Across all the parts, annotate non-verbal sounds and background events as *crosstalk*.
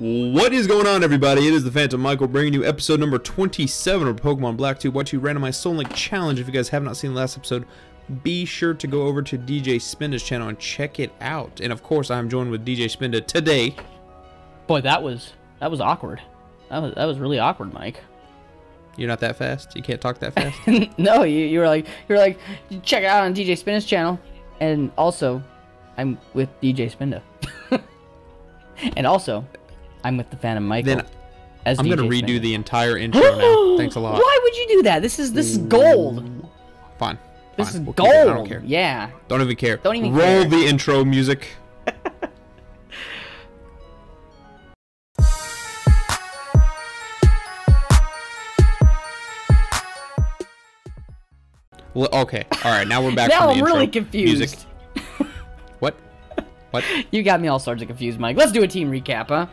What is going on, everybody? It is the Phantom Michael bringing you episode number 27 of Pokemon Black 2 White 2 Randomized Soul Link Challenge. If you guys have not seen the last episode, be sure to go over to DJ Spinda's channel and check it out. And of course, I'm joined with DJ Spinda today. Boy, that was that was awkward. That was that was really awkward, Mike. You're not that fast. You can't talk that fast. *laughs* no, you you were like you were like check it out on DJ Spinda's channel, and also, I'm with DJ Spinda, *laughs* and also, I'm with the Phantom Michael. then as I'm DJ gonna redo the entire *gasps* intro now. Thanks a lot. Why would you do that? This is this is gold. Fine. This Fine. is We'll gold. I don't care. Yeah. Don't even care. Don't even Roll care. the intro music. *laughs* well, okay. All right. Now we're back. *laughs* now I'm really confused. Music. What? *laughs* What? You got me all sorts of confused, Mike. Let's do a team recap, huh?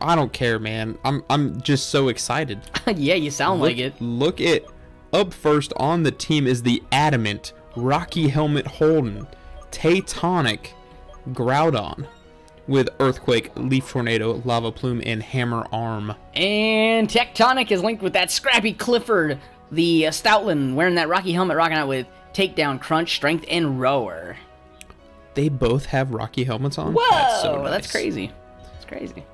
I don't care, man. I'm I'm just so excited. *laughs* yeah, you sound like it. Look at up first on the team is the Adamant, Rocky Helmet Holden, Tectonic, Groudon, with Earthquake, Leaf Tornado, Lava Plume, and Hammer Arm. And Tectonic is linked with that Scrappy Clifford, the uh, Stoutland wearing that Rocky helmet, rocking out with Takedown, Crunch, Strength, and Roar. They both have Rocky helmets on. Whoa, that's, so nice. That's crazy.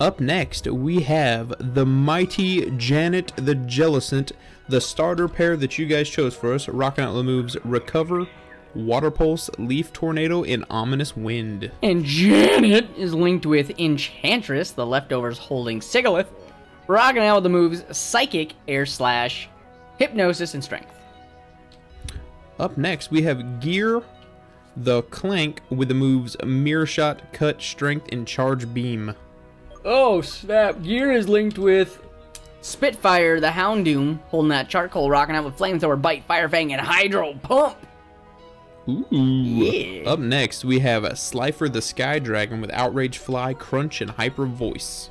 Up next, we have the mighty Janet the Jellicent, the starter pair that you guys chose for us, rocking out the moves Recover, Water Pulse, Leaf Tornado, and Ominous Wind. And Janet is linked with Enchantress, the leftovers holding Sigilyph, rocking out with the moves Psychic, Air Slash, Hypnosis, and Strength. Up next, we have Gear, the Klang, with the moves Mirror Shot, Cut, Strength, and Charge Beam. Oh, snap. Gear is linked with Spitfire, the Houndoom, holding that charcoal, rocking out with Flamethrower, Bite, Fire Fang, and Hydro Pump. Ooh. Yeah. Up next, we have Slifer, the Sky Dragon, with Outrage Fly, Crunch, and Hyper Voice.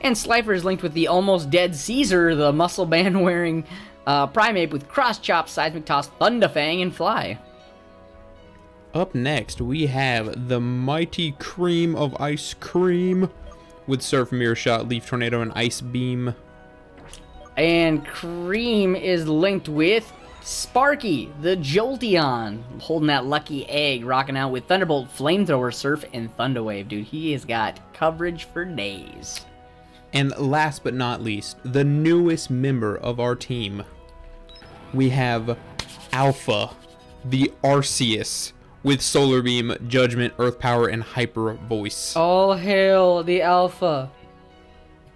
And Slifer is linked with the almost dead Caesar, the muscle band *laughs* wearing uh, Primeape with Cross Chop, Seismic Toss, Thunderfang, and Fly. Up next, we have the Mighty Cream of Ice Cream, with Surf, Mirror Shot, Leaf Tornado, and Ice Beam. And Cream is linked with Sparky, the Jolteon, holding that lucky egg, rocking out with Thunderbolt, Flamethrower, Surf, and Thunderwave. Dude, he has got coverage for days. And last but not least, the newest member of our team. We have Alpha, the Arceus, with Solar Beam, Judgment, Earth Power, and Hyper Voice. All hail the Alpha.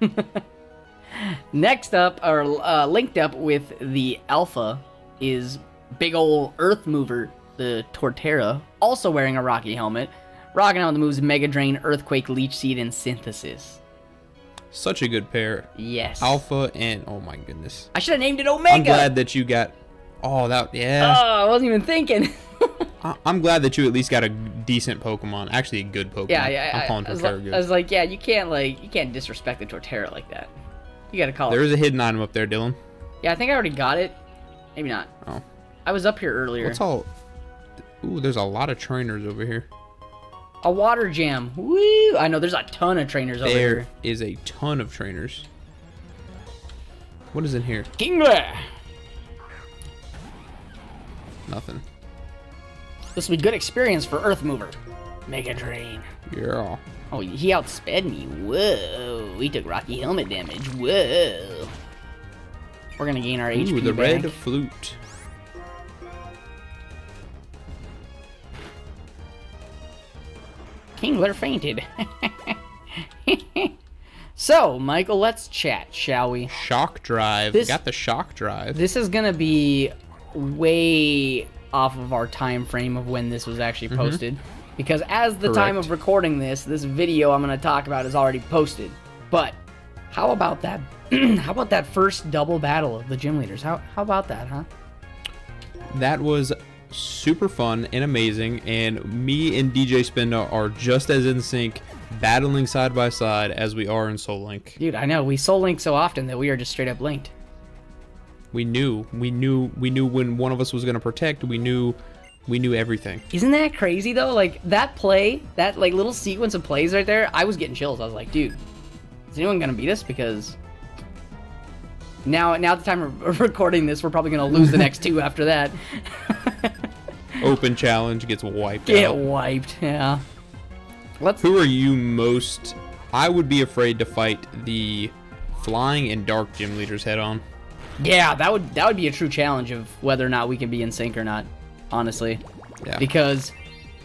*laughs* Next up, or uh, linked up with the Alpha, is big ol' Earth Mover, the Torterra, also wearing a Rocky helmet, rocking out the moves Mega Drain, Earthquake, Leech Seed, and Synthesis. Such a good pair. Yes. Alpha and oh my goodness. I should have named it Omega. I'm glad that you got. Oh, that yeah. Oh, I wasn't even thinking. *laughs* *laughs* I- I'm glad that you at least got a decent Pokemon. Actually, a good Pokemon. yeah, yeah. I'm I, calling I, was Torterra like, good. I was like, yeah, you can't like, you can't disrespect the Torterra like that. You gotta call There it. is a hidden item up there, Dylan. Yeah, I think I already got it. Maybe not. Oh, I was up here earlier. what's all? Ooh, there's a lot of trainers over here. A water gem. Woo! I know there's a ton of trainers over There here. is a ton of trainers. What is in here? Kingler! Nothing. This will be good experience for Earth Mover. Mega Drain. Yeah. Oh, he outsped me. Whoa. He took Rocky Helmet damage. Whoa. We're gonna gain our Ooh, HP the back. red flute. Kingler fainted. *laughs* so, Michael, let's chat, shall we? Shock drive. This- Got the shock drive. This is gonna be way off of our time frame of when this was actually mm-hmm. posted. Because as the time of recording this, this video I'm gonna talk about is already posted. But how about that *clears throat* how about that first double battle of the gym leaders? How how about that, huh? That was super fun and amazing, and me and DJ Spinda are just as in sync, battling side by side as we are in Soul Link. Dude, I know, we soul link so often that we are just straight up linked. We knew, we knew, we knew when one of us was gonna protect. We knew, we knew everything. Isn't that crazy though? Like that play, that like little sequence of plays right there, I was getting chills. I was like, dude, is anyone gonna beat us? Because now, now at the time of *laughs* recording this, we're probably gonna lose the next two *laughs* after that. Open challenge gets wiped Get out. wiped. Yeah. Let's. Who are you most? I would be afraid to fight the flying and dark gym leaders head on. Yeah, that would that would be a true challenge of whether or not we can be in sync or not. Honestly. Yeah. Because,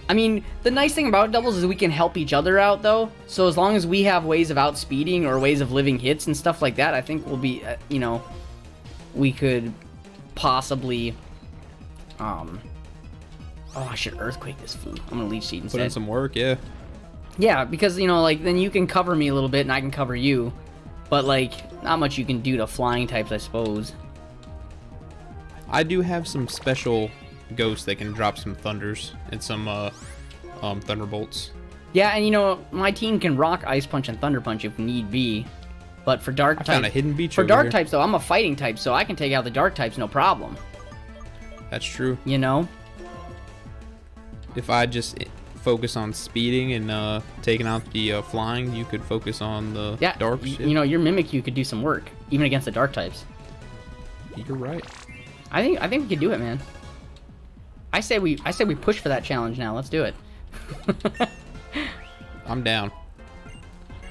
I mean, the nice thing about doubles is we can help each other out, though. So as long as we have ways of outspeeding or ways of living hits and stuff like that, I think we'll be, uh, you know, we could possibly, um, oh, I should earthquake this food. I'm gonna leech seed Put in instead. some work, yeah. Yeah, because you know, like then you can cover me a little bit and I can cover you, but like not much you can do to flying types, I suppose. I do have some special ghosts that can drop some thunders and some uh, um, thunderbolts. Yeah, and you know, my team can rock Ice Punch and Thunder Punch if need be. But for dark found a hidden beach for dark here. types though, I'm a fighting type, so I can take out the dark types no problem. That's true. You know? If I just focus on speeding and uh, taking out the uh, flying, you could focus on the Yeah. darks. y- yeah. You know, your mimic you could do some work, even against the dark types. You're right. I think I think we could do it, man. I say we I say we push for that challenge now. Let's do it. *laughs* I'm down.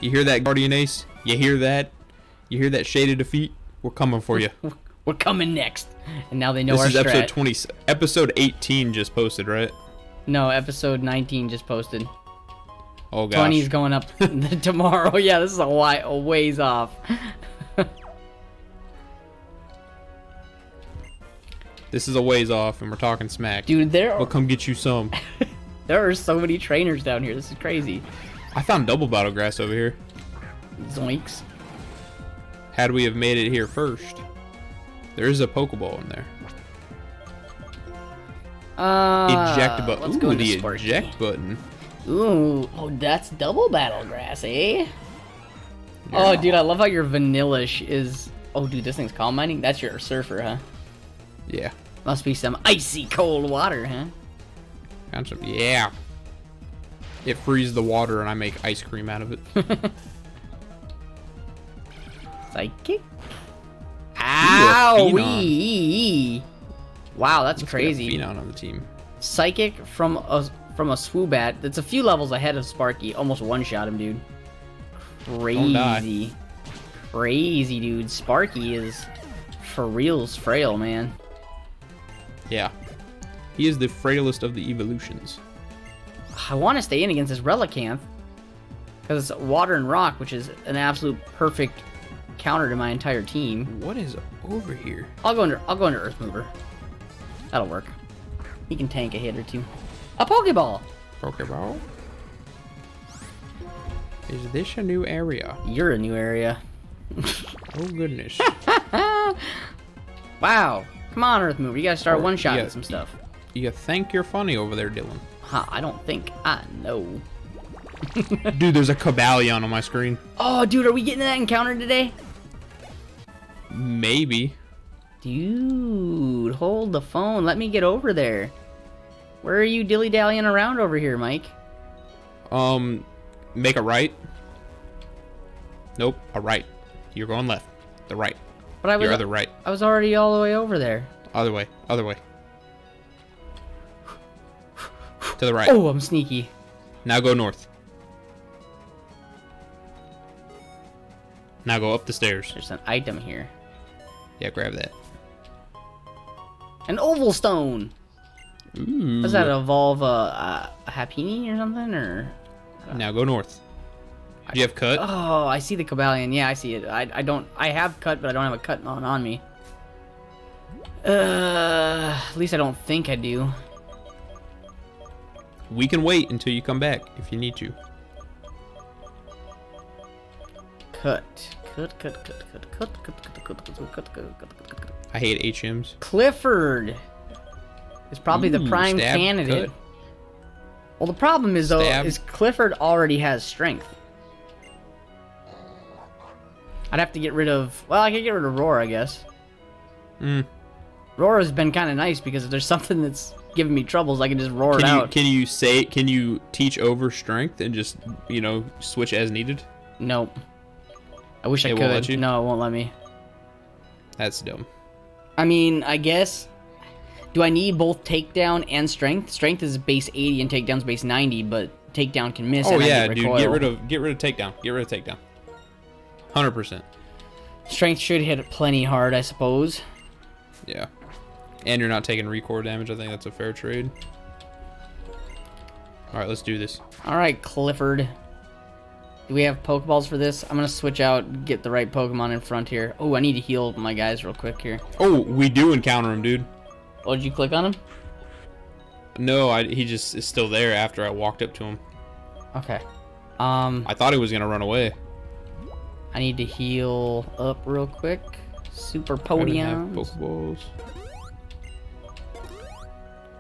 You hear that, Guardian Ace? You hear that? You hear that shade of defeat? We're coming for you. *laughs* We're coming next. And now they know this our is episode strat. 20. Episode 18 just posted, right? No, episode 19 just posted. Oh gosh. 20 is going up *laughs* *laughs* tomorrow. *laughs* Yeah, this is a, wi- a ways off. This is a ways off, and we're talking smack. Dude, there We'll come get you some. there are so many trainers down here. This is crazy. I found double battle grass over here. Zoinks. Had we have made it here first, there is a Pokeball in there. Uh, eject button. Let's Ooh, go the Sparky. eject button. Ooh, oh, that's double battle grass, eh? Oh, dude, I love how your vanillish is. Oh, dude, this thing's calm mining. That's your surfer, huh? Yeah. Must be some icy cold water, huh? Found some. Yeah. It freezes the water, and I make ice cream out of it. *laughs* Psychic. A Owie! Wow, that's crazy. Phenon on the team. Psychic from a from a Swoobat. That's a few levels ahead of Sparky. Almost one shot him, dude. Crazy. Crazy, dude. Sparky is for reals frail, man. Yeah. He is the frailest of the evolutions. I want to stay in against this Relicanth. Because it's water and rock, which is an absolute perfect counter to my entire team. What is over here? I'll go under I'll go under Earth Mover. That'll work. He can tank a hit or two. A Pokeball! Pokeball? Is this a new area? You're a new area. *laughs* Oh goodness. *laughs* Wow. Come on, Earth Mover. You gotta start oh, one shot yeah, some stuff. you think you're funny over there, Dylan? Huh, I don't think I know. *laughs* Dude, there's a Cobalion on my screen. Oh, dude, are we getting that encounter today? Maybe. Dude, hold the phone. Let me get over there. Where are you dilly dallying around over here, Mike? Um, make a right. Nope, a right. You're going left. The right. But I was Your other right. I was already all the way over there. Other way. Other way. To the right. Oh, I'm sneaky. Now go north. Now go up the stairs. There's an item here. Yeah, grab that. An oval stone. Ooh. Does that evolve a, a, a Happiny or something? Or Now go north. Do you have cut? oh, I see the Cobalion. Yeah, I see it. I, I don't. I have cut, but I don't have a cut on on me. Uh, at least I don't think I do. We can wait until you come back if you need to. Cut. Cut. Cut. Cut. Cut. Cut. Cut. Cut. Cut. Cut. Cut. Cut. Cut. Cut. Cut. I hate HMs. Clifford is probably the prime stab, candidate. cut. Well, the problem is though, Stab. is Clifford already has strength. I'd have to get rid of. Well, I could get rid of Roar, I guess. Mm. Roar's been kind of nice because if there's *laughs* something that's giving me troubles, I can just roar it you out. can you say can you teach over strength and just you know switch as needed? Nope. I wish I could. won't let you? No, it won't let me. That's dumb. I mean, I guess. Do I need both takedown and strength? Strength is base 80 and takedown's base 90, but takedown can miss. Oh and I yeah, get dude. Get rid of get rid of takedown. Get rid of takedown. Hundred percent. Strength should hit plenty hard, I suppose. Yeah. And you're not taking recoil damage. I think that's a fair trade. All right, let's do this. All right, Clifford. Do we have Pokeballs for this? I'm gonna switch out, get the right Pokemon in front here. Oh, I need to heal my guys real quick here. Oh, we do encounter him, dude. Oh, did you click on him? No, I, he just is still there after I walked up to him. Okay. Um, I thought he was gonna run away. I need to heal up real quick. Super I don't have Podiums. Pokeballs.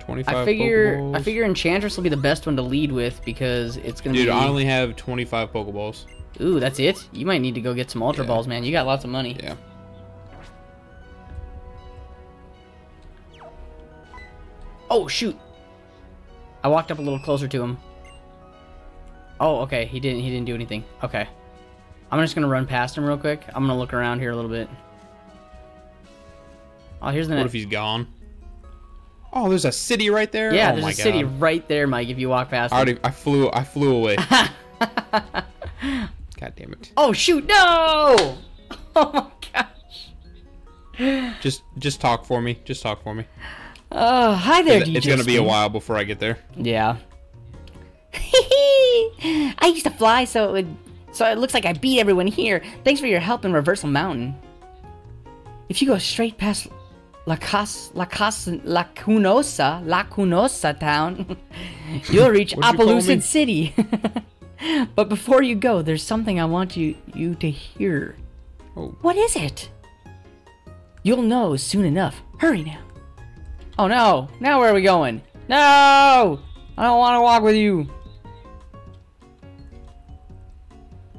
Twenty-five. I figure Pokeballs. I figure Enchantress will be the best one to lead with because it's gonna Dude, be. I only have twenty-five Pokeballs. Ooh, that's it. You might need to go get some Ultra Yeah. Balls, man. You got lots of money. Yeah. Oh shoot! I walked up a little closer to him. Oh, okay. He didn't. He didn't do anything. Okay. I'm just gonna run past him real quick. I'm gonna look around here a little bit. Oh, here's the What next. if he's gone? Oh, there's a city right there. Yeah, oh there's a city God. right there, Mike. If you walk past. I it. already, I flew, I flew away. *laughs* God damn it! Oh shoot! No! *laughs* Oh my gosh. Just, just talk for me. Just talk for me. Oh, hi there, It's, DJ. it's gonna be a while before I get there. Yeah. *laughs* I used to fly, so it would, so it looks like I beat everyone here. Thanks for your help in Reversal Mountain. If you go straight past La Cas, La Cas, La Cunosa, La town, *laughs* you'll reach What'd you? Opelucid City. *laughs* but before you go, there's something I want you you to hear. Oh. What is it? You'll know soon enough. Hurry now. Oh no! Now where are we going? No! I don't want to walk with you.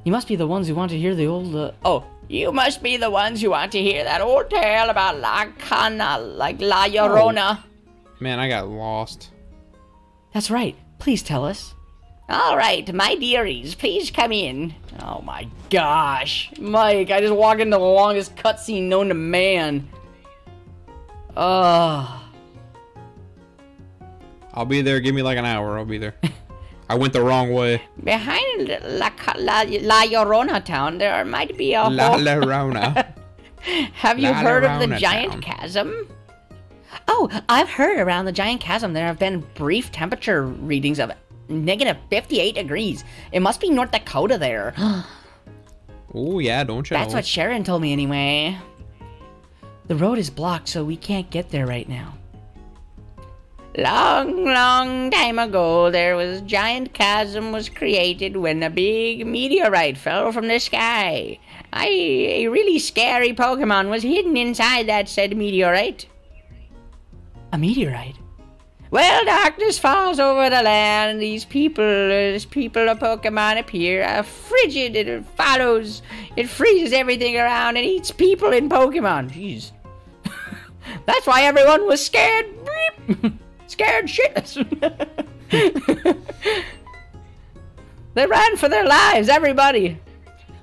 You must be the ones who want to hear the old. Uh... Oh, you must be the ones who want to hear that old tale about La Cana, like La Llorona. Oh, man, I got lost. That's right. Please tell us. All right, my dearies, please come in. Oh my gosh, Mike! I just walked into the longest cutscene known to man. Ugh. I'll be there. Give me like an hour. I'll be there. *laughs* I went the wrong way. Behind La, La, La Llorona town, there might be a La. Llorona. *laughs* Have you La heard of the giant town. chasm? Oh, I've heard around the giant chasm there have been brief temperature readings of negative 58 degrees. It must be North Dakota there. *gasps* oh yeah, don't you That's know? what Sharon told me anyway. The road is blocked, so we can't get there right now. Long, long time ago, there was a giant chasm was created when a big meteorite fell from the sky. I, a really scary Pokemon was hidden inside that said meteorite. A meteorite? Well, darkness falls over the land, and these people, these people of Pokemon appear. Uh, frigid, it follows, it freezes everything around and eats people in Pokemon. Jeez. *laughs* That's why everyone was scared. *laughs* Scared shitless. *laughs* they ran for their lives, everybody.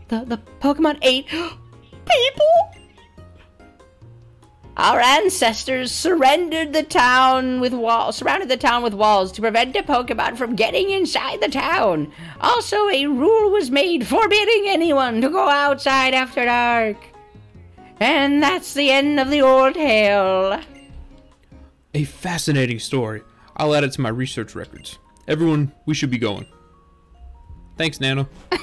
The, the Pokemon ate *gasps* people? Our ancestors surrendered the town with walls, surrounded the town with walls to prevent a Pokemon from getting inside the town. Also, a rule was made forbidding anyone to go outside after dark. And that's the end of the old tale. A fascinating story. I'll add it to my research records. Everyone, we should be going. Thanks, Nano. *laughs*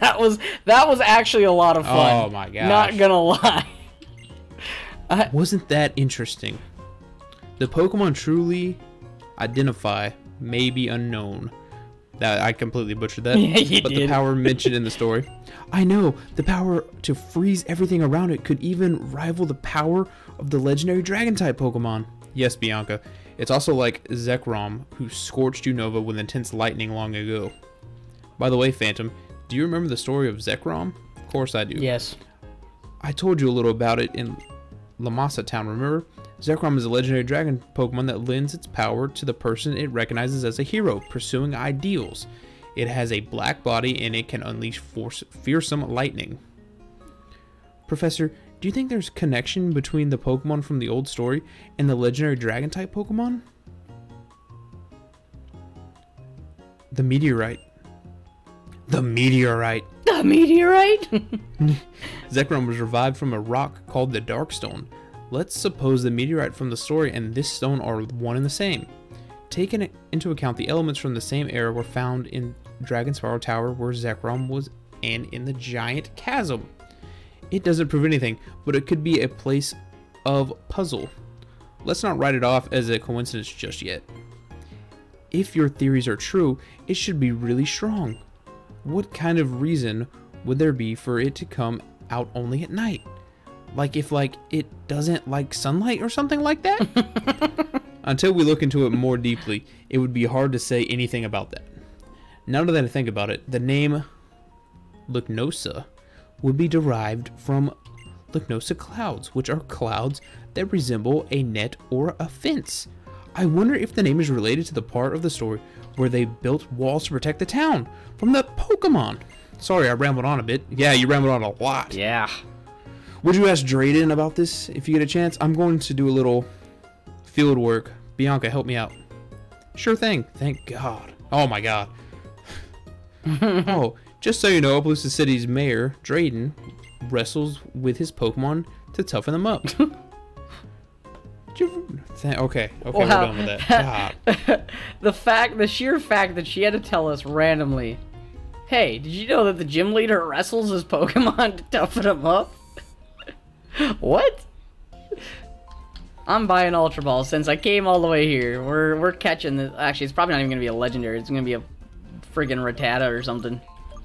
That was that was actually a lot of oh fun. Oh my god. Not gonna lie. *laughs* Uh, wasn't that interesting? The Pokemon truly identify may be unknown. That I completely butchered that. *laughs* Yeah, you but the power mentioned in the story. I know the power to freeze everything around it could even rival the power of the legendary Dragon type Pokemon. Yes, Bianca. It's also like Zekrom, who scorched Unova with intense lightning long ago. By the way, Phantom, do you remember the story of Zekrom? Of course I do. Yes. I told you a little about it in Lamasa Town, remember? Zekrom is a legendary dragon Pokemon that lends its power to the person it recognizes as a hero, pursuing ideals. It has a black body and it can unleash force, fearsome lightning. Professor, do you think there's connection between the Pokemon from the old story and the legendary dragon type Pokemon? The meteorite. The meteorite. The meteorite? *laughs* Zekrom was revived from a rock called the Darkstone. Let's suppose the meteorite from the story and this stone are one and the same. Taking into account the elements from the same era were found in Dragon Spiral Tower where Zekrom was and in the giant chasm. It doesn't prove anything, but it could be a place of puzzle. Let's not write it off as a coincidence just yet. If your theories are true, it should be really strong. What kind of reason would there be for it to come out only at night? Like if like it doesn't like sunlight or something like that? *laughs* Until we look into it more deeply, it would be hard to say anything about that. Now that I think about it, the name Lacunosa would be derived from Lucknosa clouds, which are clouds that resemble a net or a fence. I wonder if the name is related to the part of the story where they built walls to protect the town from the Pokemon. Sorry, I rambled on a bit. Yeah, you rambled on a lot. yeah. Would you ask Drayden about this if you get a chance? I'm going to do a little field work. Bianca, help me out. Sure thing. Thank God. Oh my God. *laughs* oh, just so you know, Opelucid City's mayor, Drayden, wrestles with his Pokemon to toughen them up. *laughs* Did you- Th- Okay, okay, we're done with that. *laughs* The fact, the sheer fact that she had to tell us randomly, hey, did you know that the gym leader wrestles his Pokemon to toughen him up? *laughs* what? I'm buying Ultra Ball since I came all the way here. We're we're catching this. Actually, it's probably not even gonna be a legendary. It's gonna be a friggin' Rattata or something.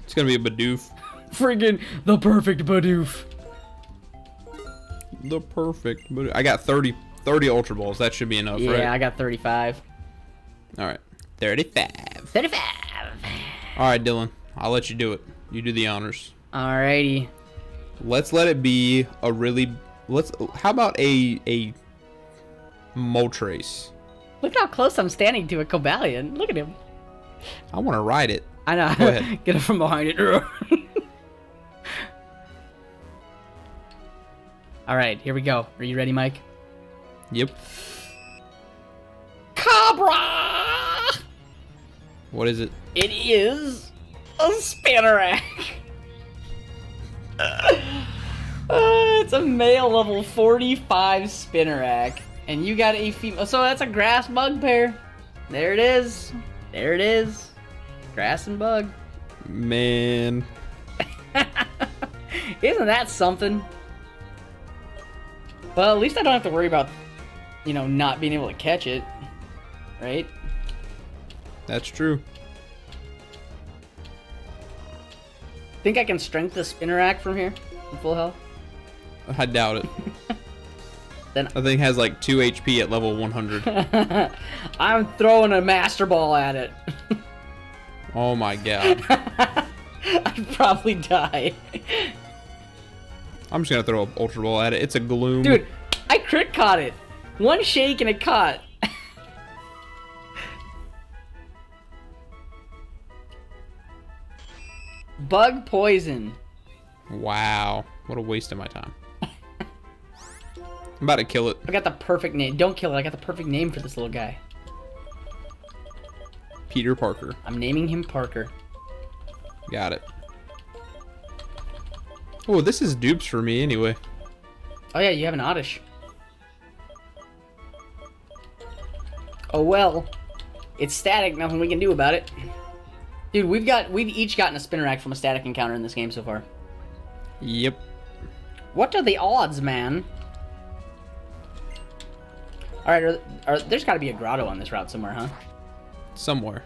It's gonna be a Bidoof. Friggin' the perfect Bidoof. The perfect Bidoof. I got 30, 30 Ultra Balls. That should be enough, Yeah, right? I got 35. All right. 35. 35. All right, Dylan. I'll let you do it. You do the honors. Alrighty. Let's let it be a really. Let's. How about a a Moltres? Look how close I'm standing to a Cobalion. Look at him. I want to ride it. I know. Go ahead. *laughs* Get it from behind it. *laughs* All right, here we go. Are you ready, Mike? Yep. Cobra! What is it? It is a Spinarak. *laughs* uh, it's a male level 45 Spinarak. And you got a female. So that's a grass bug pair. There it is. There it is. Grass and bug. Man. *laughs* Isn't that something? Well, at least I don't have to worry about, you know, not being able to catch it. Right? That's true. Think I can strength the Spinarak from here? In full health? I doubt it. *laughs* Then- that thing has like 2 HP at level 100. *laughs* I'm throwing a Master Ball at it. Oh my god. *laughs* I'd probably die. I'm just gonna throw a Ultra Ball at it. It's a Gloom. Dude, I crit caught it. One shake and it caught. *laughs* Bug poison. Wow. What a waste of my time. I'm about to kill it. I got the perfect name. Don't kill it. I got the perfect name for this little guy. Peter Parker. I'm naming him Parker. Got it. Oh, this is dupes for me anyway. Oh yeah, you have an Oddish. Oh well. It's static, nothing we can do about it. Dude, we've got we've each gotten a Spinarak from a static encounter in this game so far. Yep. What are the odds, man? Alright, are, are, there's gotta be a grotto on this route somewhere, huh? Somewhere.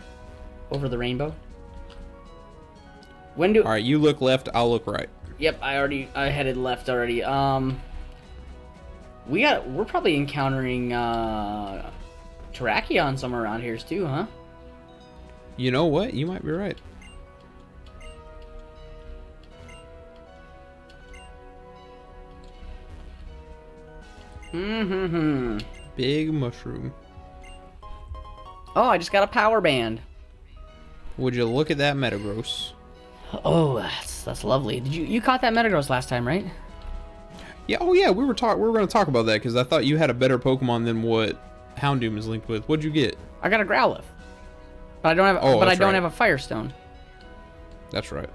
Over the rainbow? When do Alright, you look left, I'll look right. Yep, I already I headed left already. Um We got we're probably encountering uh Terrakion somewhere around here too, huh? You know what? You might be right. Mm-hmm. Big mushroom. Oh, I just got a power band. Would you look at that Metagross? Oh, that's that's lovely. Did you you caught that Metagross last time, right? Yeah. Oh yeah, we were talk. We were going to talk about that because I thought you had a better Pokemon than what Houndoom is linked with. What'd you get? I got a Growlithe. But I don't have. Oh, but I don't right. have a Firestone. That's right.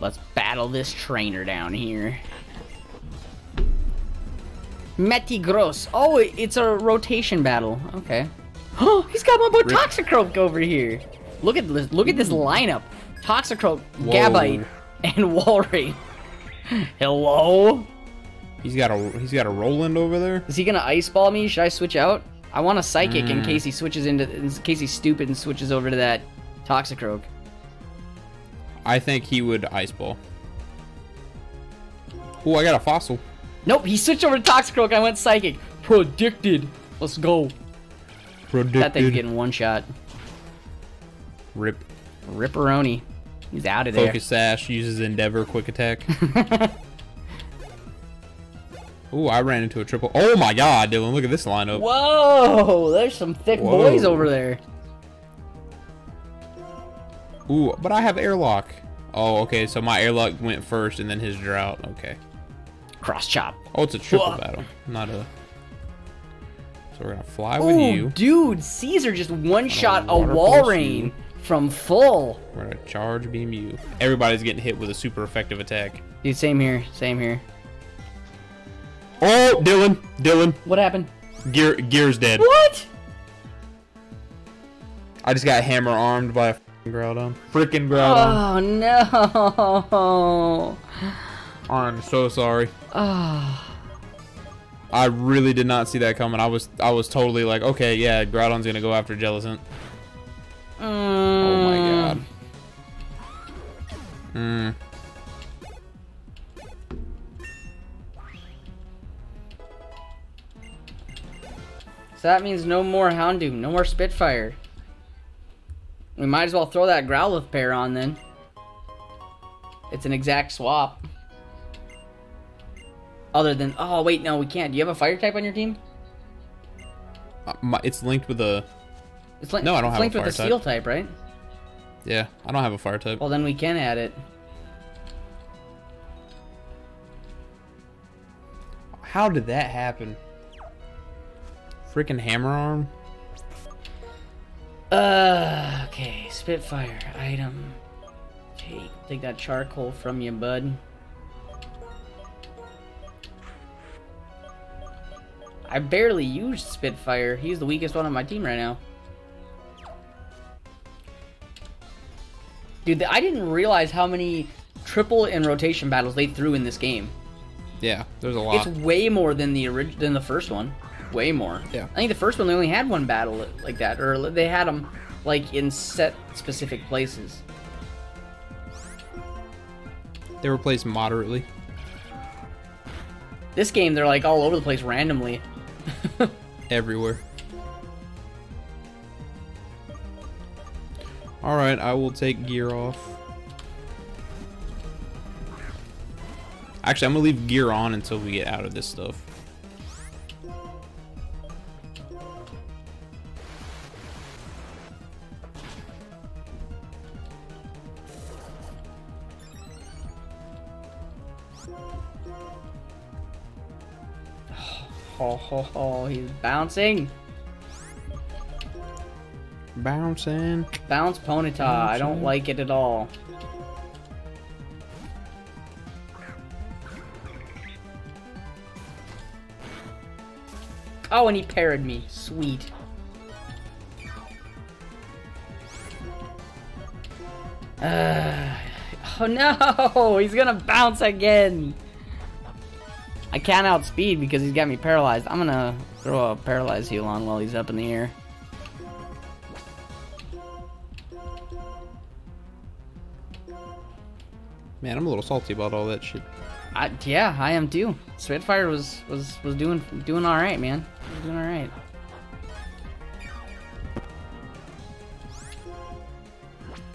Let's battle this trainer down here. Metagross. Oh, it's a rotation battle. Okay. Oh, *gasps* he's got my boy. Toxicroak over here. Look at this. Look at this lineup. Toxicroak, Whoa. Gabite, and *laughs* Walrein. Hello. He's got a he's got a Roland over there. Is he gonna ice ball me? Should I switch out? I want a psychic in Mm. case he switches into in case he's stupid and switches over to that Toxicroak. I think he would Ice Ball. Oh, I got a fossil. Nope, he switched over to Toxicroak. I went psychic. Predicted. Let's go. Predicted. That thing's getting one shot. Rip. Ripperoni. He's out of there. Focus Sash uses Endeavor Quick Attack. *laughs* Ooh, I ran into a triple. Oh my god, Dylan, look at this lineup. Whoa, there's some thick Whoa. boys over there. Ooh, but I have airlock. Oh, okay, so my airlock went first and then his drought. Okay. Cross chop. Oh, it's a triple Whoa. battle, not a. So we're gonna fly with Oh, you. dude, Caesar just one shot a Walrein from full. We're gonna charge beam you. Everybody's getting hit with a super effective attack. Dude, same here, same here. Oh, Dylan, Dylan, What happened? Gear, Gear's dead. What? I just got hammer armed by a f***ing Groudon. Freaking Groudon. Oh no. I'm so sorry. Oh. I really did not see that coming. I was I was totally like, okay, yeah, Groudon's gonna go after Jellicent. Oh my god. Mm. So that means no more Houndoom, no more Spitfire. We might as well throw that Growlithe pair on then. It's an exact swap. Other than, oh wait, no, we can't. Do you have a fire type on your team? Uh, my, it's linked with a It's linked. No, I don't have a linked with fire the type. steel type, right? yeah. I don't have a fire type. Well, then we can add it. How did that happen? Freaking hammer arm. Uh, okay, Spitfire item. Okay, take that charcoal from you, bud. I barely used Spitfire. He's the weakest one on my team right now. Dude, I didn't realize how many triple and rotation battles they threw in this game. Yeah, there's a lot. It's way more than the orig- than the first one. Way more. Yeah. I think the first one they only had one battle like that, or they had them like in set specific places. They were placed moderately. This game they're like all over the place randomly. *laughs* everywhere. Alright, I will take gear off. Actually, I'm gonna leave gear on until we get out of this stuff. Ho ho ho, he's bouncing. Bouncing. Bounce Ponyta. I don't like it at all. Oh, and he parried me. Sweet. Uh, *sighs* oh no! *laughs* He's gonna bounce again! I can't outspeed because he's got me paralyzed. I'm gonna throw a paralyzed heal on while he's up in the air. Man, I'm a little salty about all that shit. I, yeah, I am too. Spitfire was was was doing doing all right, man. Was doing all right.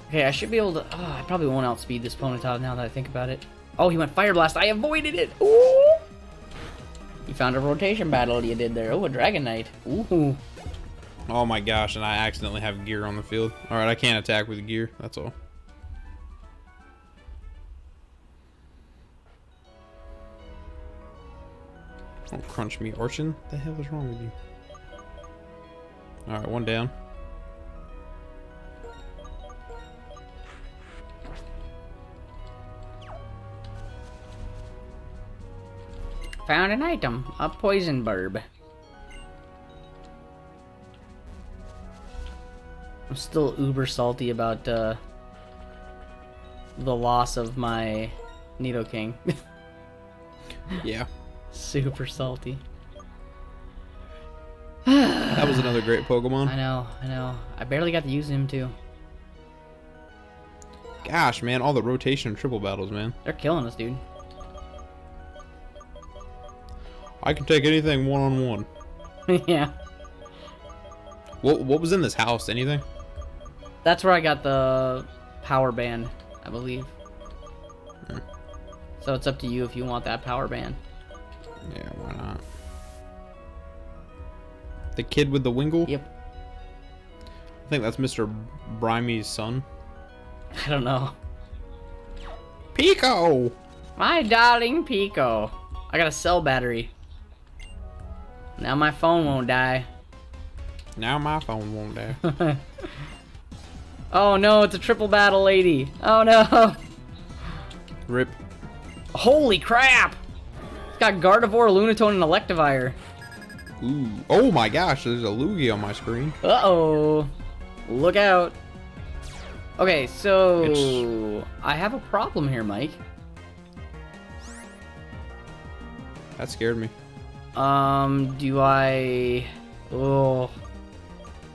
Okay, I should be able to. Oh, I probably won't outspeed this Ponyta now that I think about it. Oh, he went Fire Blast. I avoided it. Ooh found a rotation battle you did there. Oh, a Dragonite. Ooh. Oh my gosh, and I accidentally have gear on the field. Alright, I can't attack with gear, that's all. Don't crunch me, Orchin. The hell is wrong with you? Alright, one down. Found an item, a poison barb. I'm still uber salty about uh, the loss of my Nidoking. *laughs* Yeah. Super salty. That was another great Pokemon. I know, I know. I barely got to use him too. Gosh, man, all the rotation and triple battles, man. They're killing us, dude. I can take anything one on one. yeah. What what was in this house? Anything? That's where I got the power band, I believe. Hmm. So it's up to you if you want that power band. Yeah, why not? The kid with the wingle? Yep. I think that's Mr. Brimey's son. *laughs* I don't know. Pico! My darling Pico. I got a cell battery. Now my phone won't die. Now my phone won't die. *laughs* Oh no, it's a triple battle lady. Oh no. Rip. Holy crap! It's got Gardevoir, Lunatone, and Electivire. Ooh. Oh my gosh, there's a Lugia on my screen. Uh-oh. Look out. Okay, so... It's- I have a problem here, Mike. That scared me. Um, do I... Oh...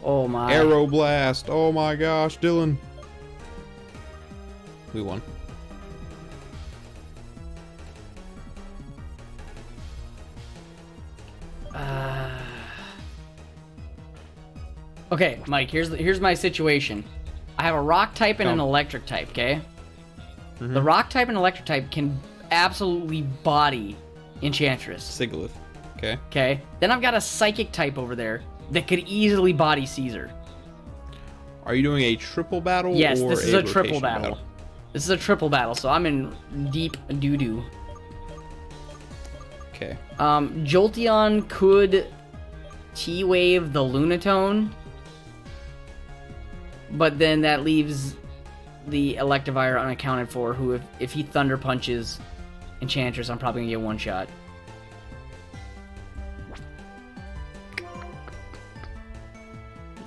Oh my... Aeroblast. Oh my gosh, Dylan. We won. Uh... Okay, Mike, here's the, here's my situation. I have a rock type and an electric type, okay? The Mhm. rock type and electric type can absolutely body Enchantress, Sigilyph. Okay. okay? Then I've got a psychic type over there that could easily body Caesar. Are you doing a triple battle? Yes, or this is a triple rotation battle. This is a triple battle, so I'm in deep doo-doo. Okay. Um, Jolteon could T-Wave the Lunatone, but then that leaves the Electivire unaccounted for, who if, if he Thunder Punches Enchantress, I'm probably gonna get one shot.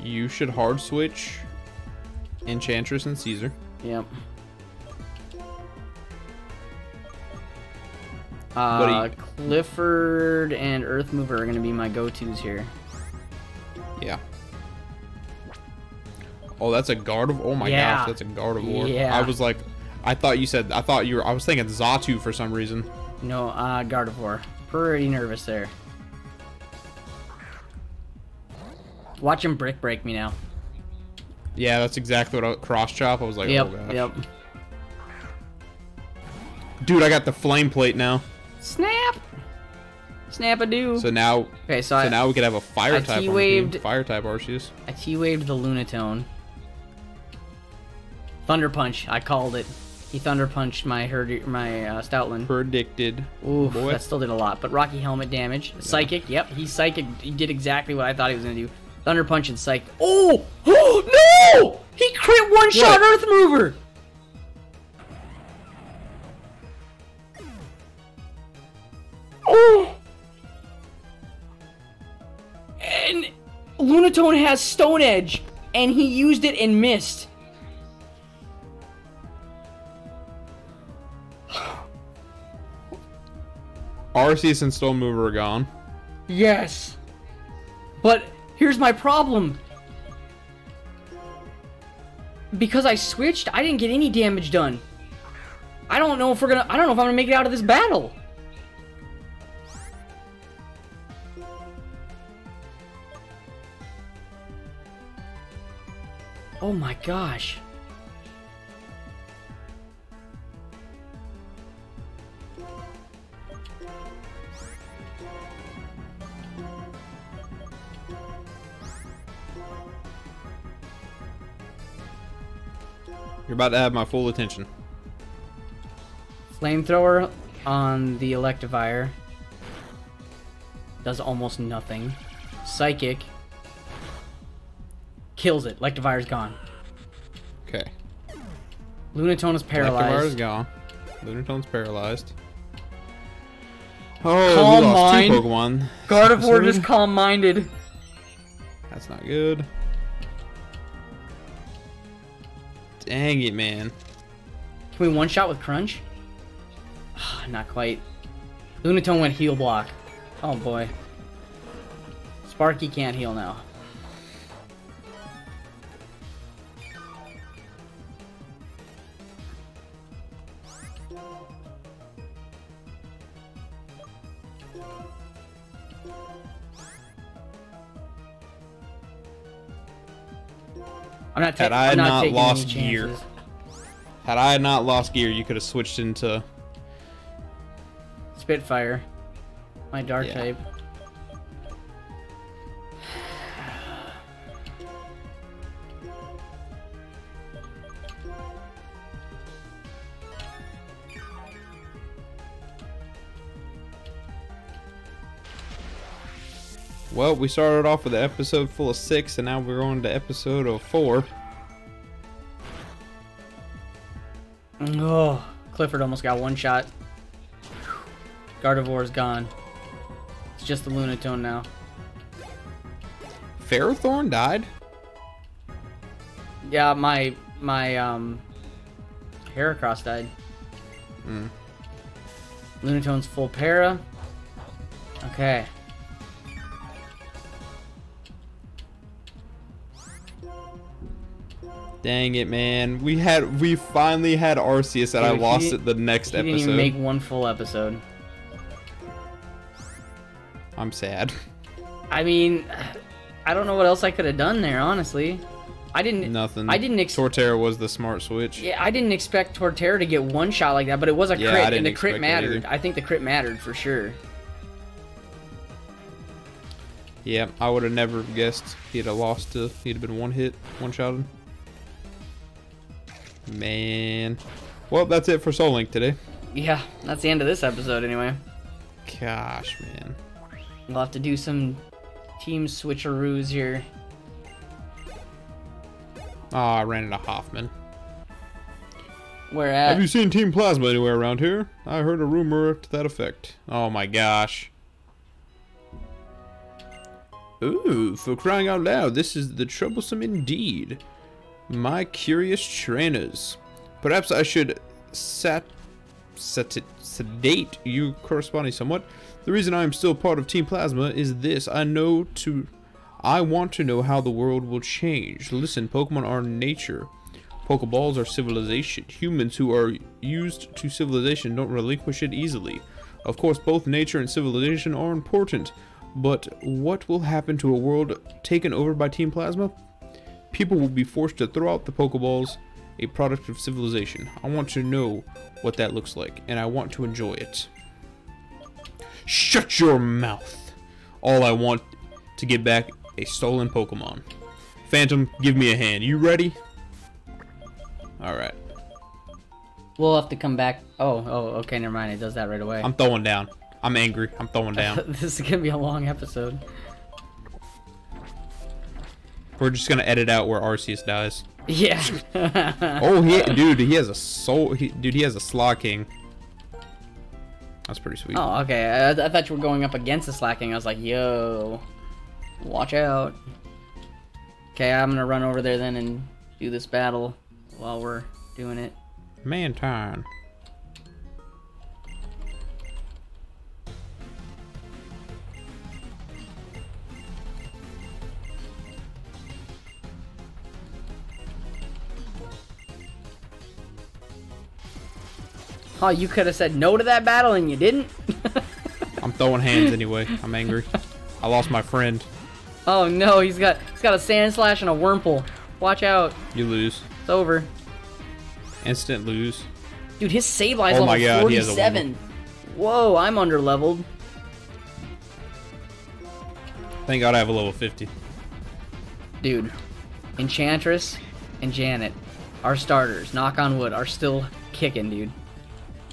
You should hard switch Enchantress and Caesar. Yep. Uh, Clifford and Earth Mover are gonna be my go-tos here. Yeah. Oh, that's a Gardevoir. Oh my Yeah. gosh, that's a guard Gardevoir. Yeah. I was like, I thought you said, I thought you were, I was thinking Xatu for some reason. No, uh, Gardevoir. Pretty nervous there. Watch him brick break me now. Yeah, that's exactly what I, cross chop. I was like, Yep, oh gosh. yep. Dude, I got the flame plate now. Snap! Snap a do. So now, okay, so, so I, now we could have a fire I type T-waved- Fire type Arceus. I T-waved the Lunatone. Thunder Punch, I called it. He Thunder Punched my Herdy, my uh, Stoutland. Predicted. Oof, boy. that still did a lot. But Rocky Helmet damage. Psychic, yep, he's Psychic. He did exactly what I thought he was gonna do. Thunder Punch and Psych. Oh! Oh, *gasps* no! He crit one shot? Earth Mover! Oh! And Lunatone has Stone Edge, and he used it and missed. Arceus and Stone Mover are gone. Yes. But here's my problem. Because I switched, I didn't get any damage done. I don't know if we're gonna I don't know if I'm gonna make it out of this battle. Oh my gosh. About to have my full attention. Flamethrower on the Electivire. Does almost nothing. Psychic. Kills it. Electivire's gone. Okay. Lunatone is paralyzed. Electivire is gone. Lunatone's paralyzed. Oh, Calm we lost mind. two Pokemon. Gardevoir just calm-minded. That's not good. Dang it, man. Can we one-shot with Crunch? Ah, not quite. Lunatone went heal block. Oh boy. Sparky can't heal now. Not, Had I I'm not not lost gear. Had I not lost gear, you could have switched into. Spitfire. My dark Yeah. type. Well, we started off with an episode full of six, and now we're on to episode of four. Oh, Clifford almost got one shot. Gardevoir's gone. It's just the Lunatone now. Ferrothorn died? Yeah, my my um Heracross died. Mm. Lunatone's full para. Okay. Dang it, man. We had we finally had Arceus, and I Dude, he lost didn't- it the next He didn't episode. even make one full episode. I'm sad. *laughs* I mean, I don't know what else I could have done there, honestly. I didn't Nothing. I didn't ex- Torterra was the smart switch. Yeah, I didn't expect Torterra to get one shot like that, but it was a Yeah, crit, I didn't and the crit mattered. I think the crit mattered for sure. Yeah, I would have never guessed he'd have lost to. He'd have been one hit, one shotted. Man. Well, that's it for Soul Link today. Yeah, that's the end of this episode anyway. Gosh, man. We'll have to do some team switcheroos here. Oh, I ran into Hoffman. Where Have you seen Team Plasma anywhere around here? I heard a rumor to that effect. Oh my gosh. Ooh, for crying out loud, this is the troublesome indeed. My curious trainers. Perhaps I should sat, sat, sedate you corresponding somewhat. The reason I am still part of Team Plasma is this. I know to... I want to know how the world will change. Listen, Pokemon are nature. Pokeballs are civilization. Humans who are used to civilization don't relinquish it easily. Of course, both nature and civilization are important, but what will happen to a world taken over by Team Plasma? People will be forced to throw out the Pokeballs, a product of civilization. I want to know what that looks like, and I want to enjoy it. Shut your mouth! All I want to get back a stolen Pokemon. Phantom, give me a hand. You ready? Alright. We'll have to come back. Oh, oh, okay, never mind. It does that right away. I'm throwing down. I'm angry. I'm throwing *laughs* down. this is gonna be a long episode. We're just gonna edit out where Arceus dies. Yeah. *laughs* Oh, he, dude, he has a soul. He, dude, he has a Slaking. That's pretty sweet. Oh, okay. I, I thought you were going up against the Slaking. I was like, yo, watch out. Okay, I'm gonna run over there then and do this battle while we're doing it. Mantine. Oh, you could have said no to that battle and you didn't? *laughs* I'm throwing hands *laughs* anyway. I'm angry. I lost my friend. oh no, he's got he's got a Sandslash and a Wurmple. Watch out. You lose. It's over. Instant lose. Dude, his save line's Oh level my God, he has 47. Whoa, I'm under leveled. Thank God I have a level 50. Dude, Enchantress and Janet, our starters, knock on wood, are still kicking, dude.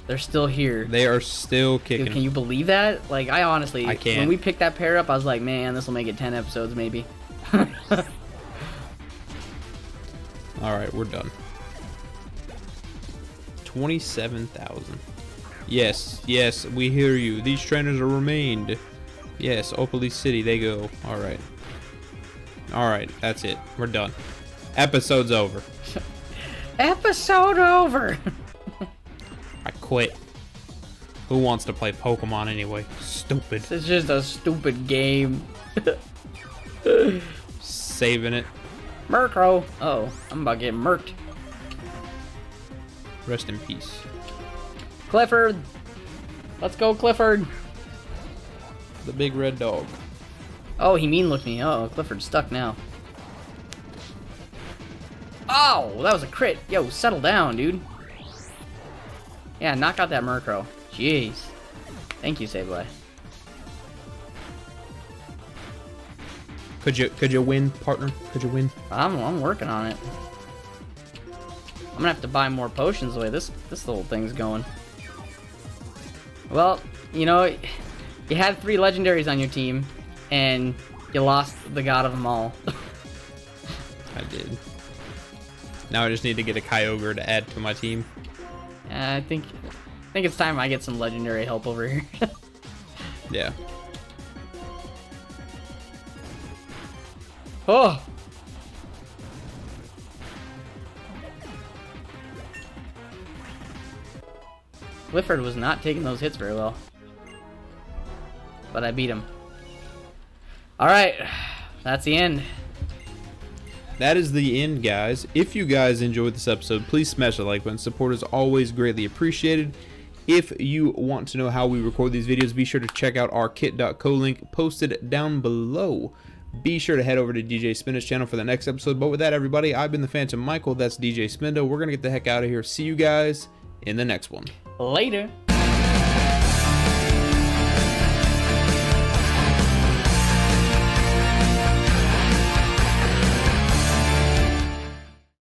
They're still here. They are still kicking. Dude, can you believe that? Like, I honestly, I can't. when we picked that pair up, I was like, man, this will make it 10 episodes maybe. *laughs* All right, we're done. 27,000. Yes, yes, we hear you. These trainers are remained. Yes, Opelucid City, they go. All right. All right, that's it. We're done. Episode's over. *laughs* Episode over! *laughs* I quit. Who wants to play Pokemon anyway? Stupid. It's just a stupid game. Saving it. Murkrow. Uh oh, I'm about to get murked. Rest in peace. Clifford. Let's go, Clifford. The big red dog. Oh, he mean looked me. Uh oh, Clifford's stuck now. Oh, that was a crit. Yo, settle down, dude. Yeah, knock out that Murkrow. Jeez. Thank you, Sableye. Could you could you win, partner? Could you win? I'm, I'm working on it. I'm gonna have to buy more potions the way this this little thing's going. Well, you know, you had three legendaries on your team, and you lost the god of them all. *laughs* I did. Now I just need to get a Kyogre to add to my team. Uh, I think I think it's time I get some legendary help over here. *laughs* Yeah. oh. Clifford was not taking those hits very well. But I beat him. Alright, that's the end. That is the end, guys. If you guys enjoyed this episode, please smash the like button. Support is always greatly appreciated. If you want to know how we record these videos, be sure to check out our kit.co link posted down below. Be sure to head over to DJ Spinda's channel for the next episode. But with that, everybody, I've been the Phantom Michael. That's DJ Spinda. We're going to get the heck out of here. See you guys in the next one. Later.